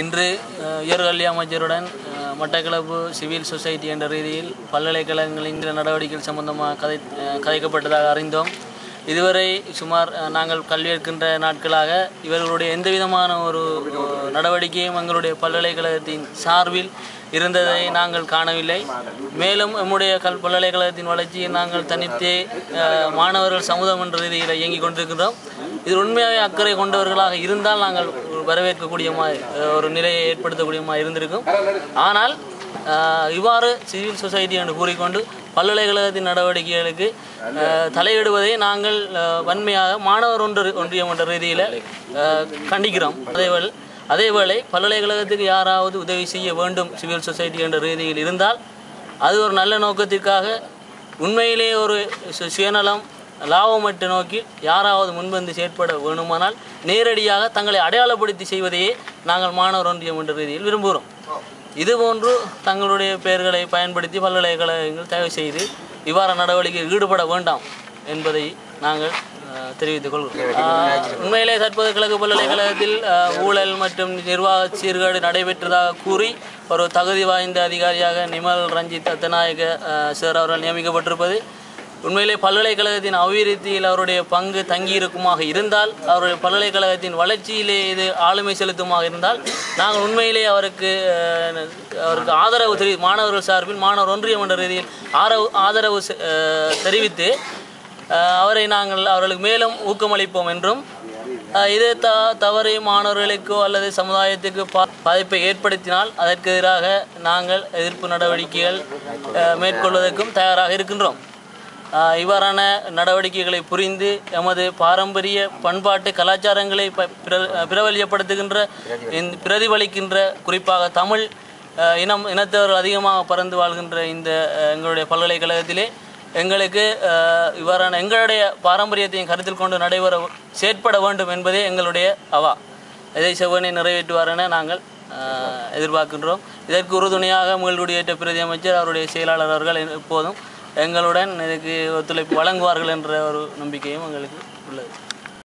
இன்று உயர்கல்வி அமைச்சருடன் மட்டக்களப்பு சிவில் சொசைட்டி என்ற ரீதியில் பல்கலைக்கழகங்களின் இந்த நடவடிக்கைகள் சம்பந்தமாக கதை கதைக்கப்பட்டதாக அறிந்தோம். இதுவரை சுமார் நாங்கள் கல்வியேற்கின்ற நாட்களாக இவர்களுடைய எந்த விதமான ஒரு நடவடிக்கையும் எங்களுடைய பல்கலைக்கழகத்தின் சார்பில் இருந்ததை நாங்கள் காணவில்லை. மேலும் நம்முடைய கல் பல்கலைக்கழகத்தின் வளர்ச்சியை நாங்கள் தனித்தே மாணவர்கள் சமூகம் என்ற ரீதியில் இயங்கிக் கொண்டிருக்கிறோம் இது உண்மையாக அக்கறை கொண்டவர்களாக இருந்தால் நாங்கள் வரவேற்கக்கூடியமா ஒரு நிலையை ஏற்படுத்தக்கூடியமா இருந்திருக்கும். ஆனால் இவ்வாறு சிவில் சொசைட்டி என்று கூறிக்கொண்டு பல்கலைக்கழகத்தின் நடவடிக்கைகளுக்கு தலையிடுவதை நாங்கள் வன்மையாக மாணவர் ஒன்று ஒன்றியம் என்ற ரீதியில் கண்டிக்கிறோம். அதேவேளை அதேவேளை பல்கலைக்கழகத்துக்கு யாராவது உதவி செய்ய வேண்டும் சிவில் சொசைட்டி என்ற ரீதியில் இருந்தால் அது ஒரு நல்ல நோக்கத்திற்காக உண்மையிலே ஒரு சு- சுயநலம் லாபமற்ற நோக்கி யாராவது முன்வந்து செயற்பட வேணுமானால் நேரடியாக தங்களை அடையாளப்படுத்தி செய்வதையே நாங்கள் மாணவர் ஒன்றியம் என்ற ரீதியில் விரும்புகிறோம். இதுபோன்று தங்களுடைய பெயர்களை பயன்படுத்தி பல்கலைக்கழகங்கள் தயவு செய்து இவ்வாறு நடவடிக்கையில் ஈடுபட வேண்டாம் என்பதை நாங்கள் தெரிவித்துக் கொள்கிறோம். உண்மையிலே தற்போது கிழக்கு பல்கலைக்கழகத்தில் ஊழல் மற்றும் நிர்வாக சீர்கேடு நடைபெற்றதாக கூறி ஒரு தகுதி வாய்ந்த அதிகாரியாக நிமல் ரஞ்சித் அத்தநாயக சார் அவர்கள் நியமிக்கப்பட்டிருப்பது உண்மையிலே பல்கலைக்கழகத்தின் அபிவிருத்தியில் அவருடைய பங்கு தங்கியிருக்குமாக இருந்தால் அவருடைய பல்கலைக்கழகத்தின் வளர்ச்சியிலே இது ஆளுமை செலுத்துமாக இருந்தால் நாங்கள் உண்மையிலே அவருக்கு அவருக்கு ஆதரவு தெரி மாணவர்கள் சார்பில் மாணவர் ஒன்றியம் என்ற ரீதியில் ஆதரவு ஆதரவு செ- தெரிவித்து அவரை நாங்கள் அவர்களுக்கு மேலும் ஊக்கமளிப்போம் என்றும் இதே இது த தவறு மாணவர்களுக்கோ அல்லது சமுதாயத்துக்கு பா பாதிப்பை ஏற்படுத்தினால் அதற்கு எதிராக நாங்கள் எதிர்ப்பு நடவடிக்கைகள் மேற்கொள்வதற்கும் தயாராக இருக்கின்றோம். இவ்வாறான நடவடிக்கைகளை புரிந்து எமது பாரம்பரிய பண்பாட்டு கலாச்சாரங்களை ப- பிர- பிரபல்யப்படுத்துகின்ற இந்த- பிரதிபலிக்கின்ற குறிப்பாக தமிழ் இனம் இனத்தவர்கள் அதிகமாக பறந்து வாழ்கின்ற இந்த எங்களுடைய பல்கலைக்கழகத்திலே எங்களுக்கு இவ்வாறான எங்களுடைய பாரம்பரியத்தையும் கருத்தில் கொண்டு நடைபெற செயற்பட வேண்டும் என்பதே எங்களுடைய அவா. இதை செவ்வனை நிறைவேற்றுவார் என நாங்கள் எதிர்பார்க்கின்றோம். இதற்கு உறுதுணையாக மீள்குடியேற்ற பிரதி அமைச்சர் அவருடைய செயலாளர் அவர்கள் எப்போதும் எங்களுடன் இதுக்கு ஒத்துழைப்பு வழங்குவார்கள் என்ற ஒரு நம்பிக்கையும் எங்களுக்கு உள்ளது.